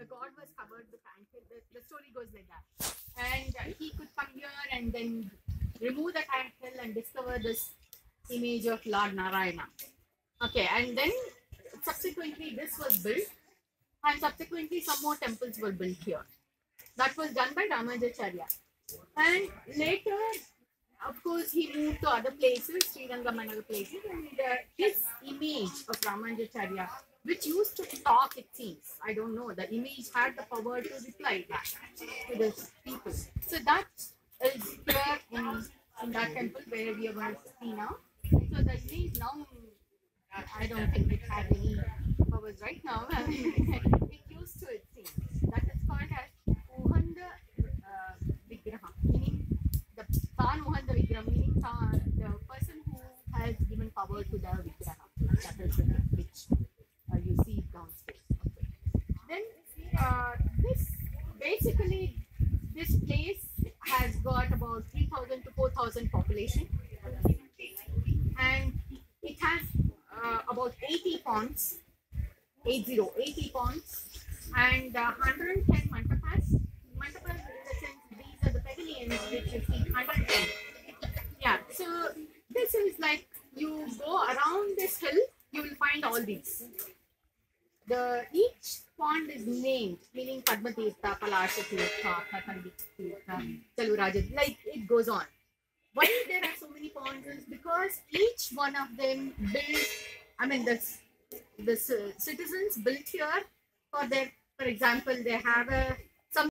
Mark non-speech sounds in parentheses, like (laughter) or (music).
the god was covered with anthill. The, the story goes like that. And he could come here and then remove that anthill and discover this image of Lord Narayana. Okay, and then subsequently this was built, and subsequently some more temples were built here. That was done by Ramanujacharya. And later, of course, he moved to other places, Srirangam and other places, and uh, his image of Ramanujacharya, which used to talk, it seems, I don't know, the image had the power to reply back to the people. So that is here in, in that temple where we are going to see now. So the image now, I don't think it had any powers right now. (laughs) it used to, it seems. That is called as Uhanda uh, Vigraha, meaning the Tan Uhanda Vigraha, meaning the person who has given power to the Vigraha. That is the thing which uh, you see downstairs. Okay. Then uh, this basically this place has got about 3,000 to 4,000 population and it has uh, about 80 ponds, 80, 80 ponds and uh, 110 mantapas. Mantapas in the sense these are the pavilions which you see 110. Yeah, so this is like you go around this hill, you will find all these. The each pond is named, meaning Padma Tirtha, Palasha Tirtha, Tirtha, Chaluraja, hmm. like it goes on. Why there are so many ponds is because each one of them built, I mean, the, the ci- citizens built here for their, for example, they have a